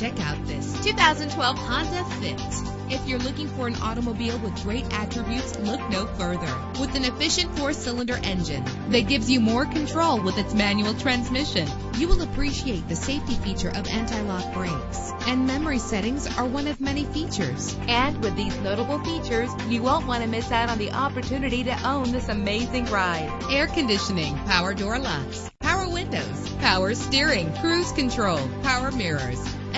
Check out this 2012 Honda Fit. If you're looking for an automobile with great attributes, look no further. With an efficient four-cylinder engine that gives you more control with its manual transmission, you will appreciate the safety feature of anti-lock brakes. And memory settings are one of many features. And with these notable features, you won't want to miss out on the opportunity to own this amazing ride. Air conditioning, power door locks, power windows, power steering, cruise control, power mirrors,